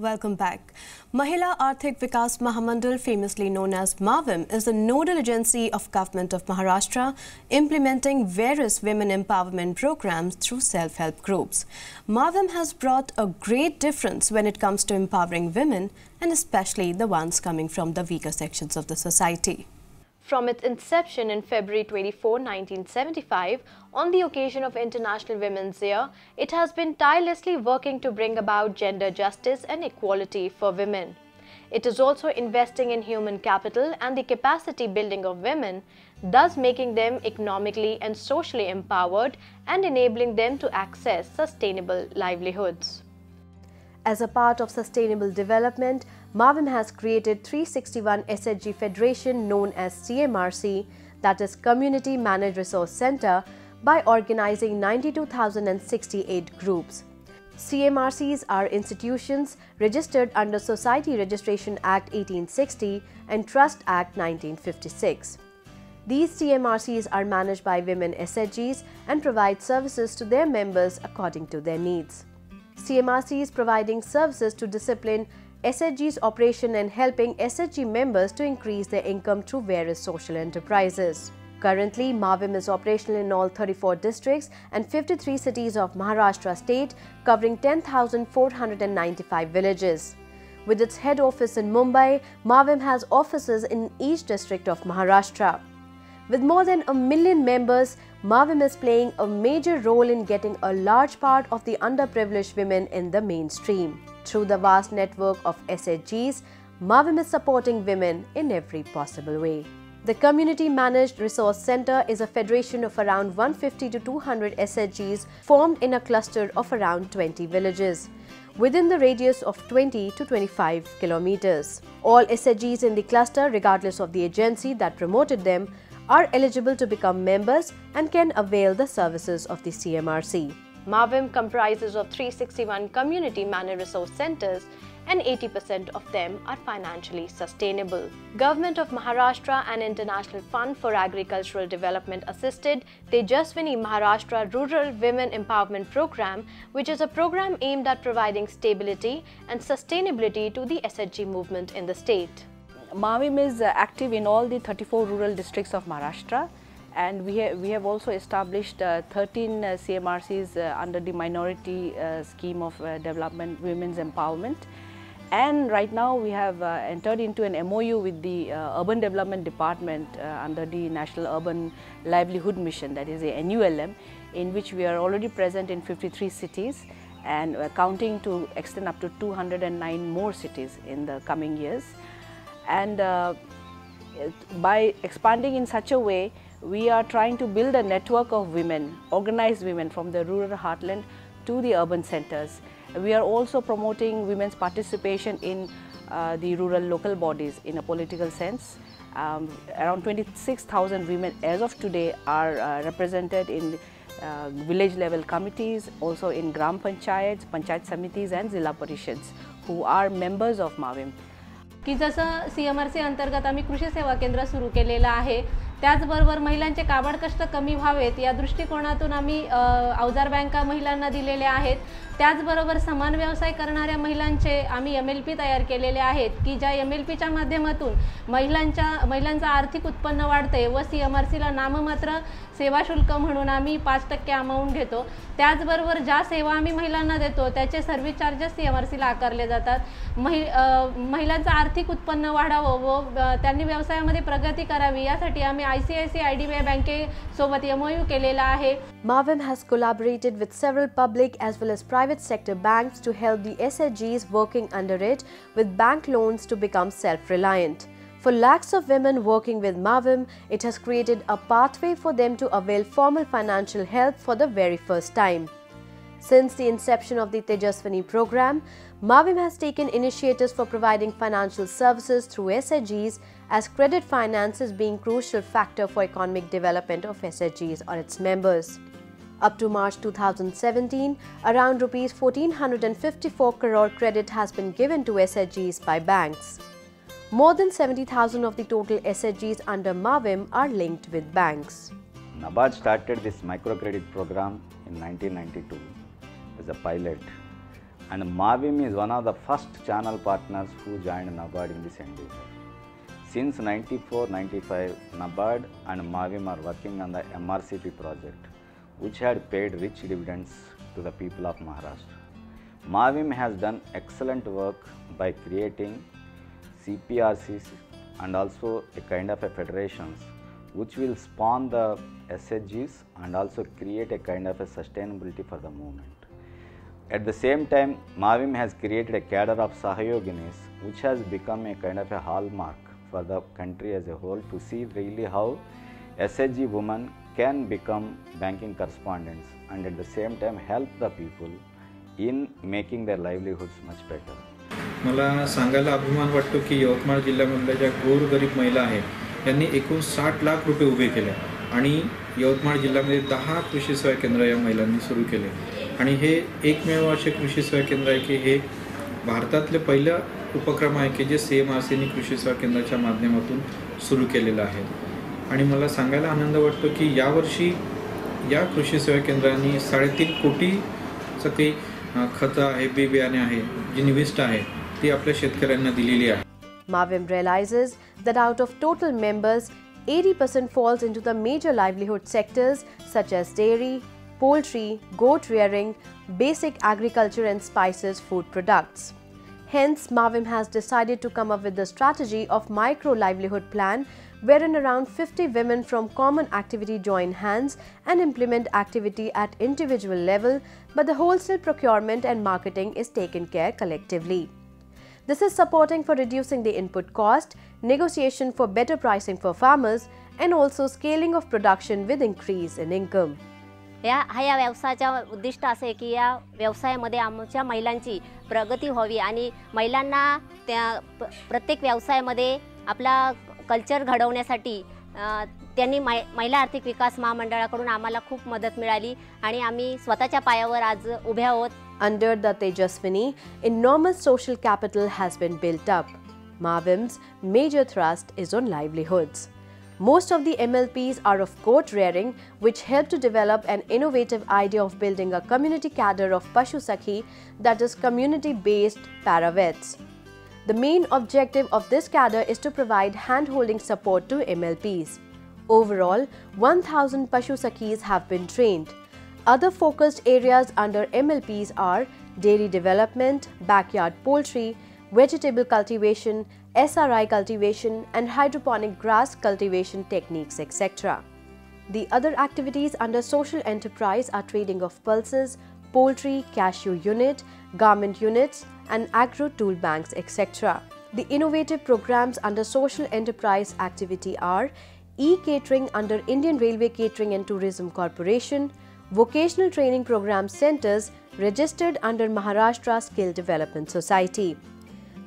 Welcome back. Mahila Arthik Vikas Mahamandal, famously known as MAVIM, is the nodal agency of Government of Maharashtra, implementing various women empowerment programs through self-help groups. MAVIM has brought a great difference when it comes to empowering women, and especially the ones coming from the weaker sections of the society. From its inception in February 24, 1975, on the occasion of International Women's Year, it has been tirelessly working to bring about gender justice and equality for women. It is also investing in human capital and the capacity building of women, thus making them economically and socially empowered and enabling them to access sustainable livelihoods. As a part of sustainable development, MAVIM has created 361 SHG Federation known as CMRC, that is Community Managed Resource Center, by organizing 92,068 groups. CMRCs are institutions registered under Society Registration Act 1860 and Trust Act 1956. These CMRCs are managed by women SHGs and provide services to their members according to their needs. CMRC is providing services to discipline SHG's operation and helping SHG members to increase their income through various social enterprises. Currently, MAVIM is operational in all 34 districts and 53 cities of Maharashtra state, covering 10,495 villages. With its head office in Mumbai, MAVIM has offices in each district of Maharashtra. With more than a million members, MAVIM is playing a major role in getting a large part of the underprivileged women in the mainstream. Through the vast network of SHGs, MAVIM is supporting women in every possible way. The Community Managed Resource Center is a federation of around 150 to 200 SHGs formed in a cluster of around 20 villages within the radius of 20 to 25 kilometers. All SHGs in the cluster, regardless of the agency that promoted them, are eligible to become members and can avail the services of the CMRC. MAVIM comprises of 361 community managed resource centers and 80% of them are financially sustainable. Government of Maharashtra and International Fund for Agricultural Development assisted Tejaswini Maharashtra Rural Women Empowerment Program, which is a program aimed at providing stability and sustainability to the SHG movement in the state. MAVIM is uh, active in all the 34 rural districts of Maharashtra. And we, ha we have also established uh, 13 uh, CMRCs uh, under the minority uh, scheme of uh, development women's empowerment. And right now we have entered into an MOU with the urban development department under the National Urban Livelihood Mission that is a NULM in which we are already present in 53 cities and counting to extend up to 209 more cities in the coming years and uh, by expanding in such a way we are trying to build a network of women, organized women from the rural heartland to the urban centers. We are also promoting women's participation in uh, the rural local bodies in a political sense. Um, around 26,000 women as of today are uh, represented in uh, village level committees, also in Gram Panchayats, Panchayat Samitis and Zilla Parishads who are members of MAVIM. की जसं सी M R C अंतर्गत आम्ही कृषी सेवा केंद्र सुरू केलेलं आहे त्याचबरोबर महिलांचे काबाड कष्ट कमी व्हावेत या दृष्टिकोनातून आम्ही अवजार बँका महिलांना दिलेल्या आहेत. त्याचबरोबर समान व्यवसाय करणाऱ्या महिलांचे आम्ही एम एल पी तयार केलेले आहेत की ज्या एम एल पीच्या माध्यमातून महिलांच्या महिलांचं आर्थिक उत्पन्न वाढते व सी एम आर सीला नाममात्र सेवा शुल्क म्हणून आम्ही पाच टक्के अमाऊंट घेतो. त्याचबरोबर ज्या सेवा आम्ही महिलांना देतो त्याचे service charges C M R सीला आकारले जातात. महि महिलांचं आर्थिक उत्पन्न वाढावं व त्यांनी व्यवसायामध्ये प्रगती करावी यासाठी आम्ही ICICIDBI सोबत केलेला आहे Mavim has collaborated with several public as well as private sector banks to help the SHGs working under it with bank loans to become self-reliant. For lakhs of women working with Mavim, it has created a pathway for them to avail formal financial help for the very first time. Since the inception of the Tejaswini program, Mavim has taken initiatives for providing financial services through SHGs as credit finance is being crucial factor for economic development of SHGs or its members. Up to March 2017, around rupees 1454 crore credit has been given to SHGs by banks. More than 70,000 of the total SHGs under MAVIM are linked with banks. NABARD started this microcredit program in 1992 as a pilot and Mavim is one of the first channel partners who joined NABARD in this endeavor. Since 94-95, NABARD and Mavim are working on the MRCP project, which had paid rich dividends to the people of Maharashtra. Mavim has done excellent work by creating CPRCs and also a kind of a federations which will spawn the SHGs and also create a kind of a sustainability for the movement. At the same time, Mavim has created a cadre of Sahayoginis which has become a kind of a hallmark for the country as a whole to see really how SHG women can become banking correspondents and at the same time help the people in making their livelihoods much better. मला सांगायला अभिमान वाटतो की यवतमाळ जिल्ह्यामधल्या ज्या गोरगरीब महिला आहेत यांनी एकूण साठ लाख रुपये उभे केले आणि यवतमाळ जिल्ह्यामध्ये दहा कृषी सेवा केंद्र या महिलांनी सुरू केले आणि हे एकमेव असे कृषी सेवा केंद्र आहे की हे भारतातले पहिलं उपक्रम आहे की जे सी एम आर सीनी कृषी सेवा केंद्राच्या माध्यमातून सुरू केलेलं आहे. आणि मला सांगायला आनंद वाटतो की यावर्षी या कृषी सेवा केंद्रांनी साडेतीन कोटीचं काही खतं आहे बी बियाणे आहे जी निविष्ट आहे ती आपल्या शेतकऱ्यांना दिलेली आहे. Mavim realizes that out of total members, 80% falls into the major livelihood sectors such as dairy, poultry, goat rearing, basic agriculture, and spices food products. Hence, Mavim has decided to come up with the strategy of micro livelihood plan wherein around 50 women from common activity join hands and implement activity at individual level, but the wholesale procurement and marketing is taken care collectively. This is supporting for reducing the input cost, negotiation for better pricing for farmers, and also scaling of production with increase in income. या हा या व्यवसायाचा उद्दिष्ट असे की या व्यवसायामध्ये आमच्या महिलांची प्रगती व्हावी आणि महिलांना त्या प्रत्येक व्यवसायामध्ये आपला कल्चर घडवण्यासाठी त्यांनी मै महिला आर्थिक विकास महामंडळाकडून आम्हाला खूप मदत मिळाली आणि आम्ही स्वतःच्या पायावर आज उभ्या आहोत under the Tejaswini enormous social capital has been built up Mavim's major thrust is on livelihoods. Most of the MLPs are of goat rearing, which help to develop an innovative idea of building a community cadre of Pashu Sakhi that is community based paravets. The main objective of this cadre is to provide hand-holding support to MLPs. Overall, 1000 Pashu Sakhis have been trained. Other focused areas under MLPs are dairy development, backyard poultry, vegetable cultivation, SRI cultivation, and hydroponic grass cultivation techniques, etc. The other activities under social enterprise are trading of pulses, poultry, cashew unit, garment units, and agro tool banks, etc. The innovative programs under social enterprise activity are e-catering under Indian Railway Catering and Tourism Corporation, vocational training program centers registered under Maharashtra Skill Development Society.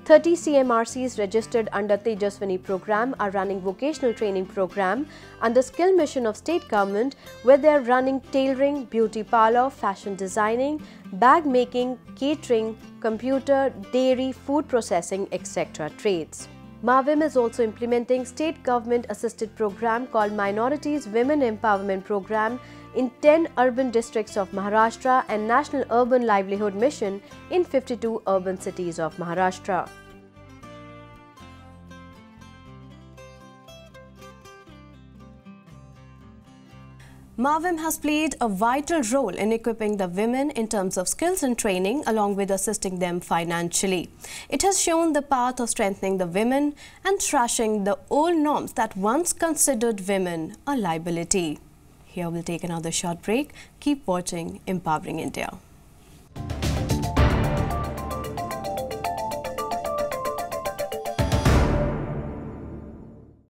30 CMRCs registered under Tejaswini program are running vocational training program under skill mission of state government where they are running tailoring, beauty parlor, fashion designing, bag making, catering, computer, dairy, food processing, etc. trades. Mavim is also implementing state government assisted program called Minorities Women Empowerment Program in 10 urban districts of Maharashtra and National Urban Livelihood Mission in 52 urban cities of Maharashtra. Mavim has played a vital role in equipping the women in terms of skills and training along with assisting them financially. It has shown the path of strengthening the women and thrashing the old norms that once considered women a liability. Here we'll take another short break. Keep watching Empowering India.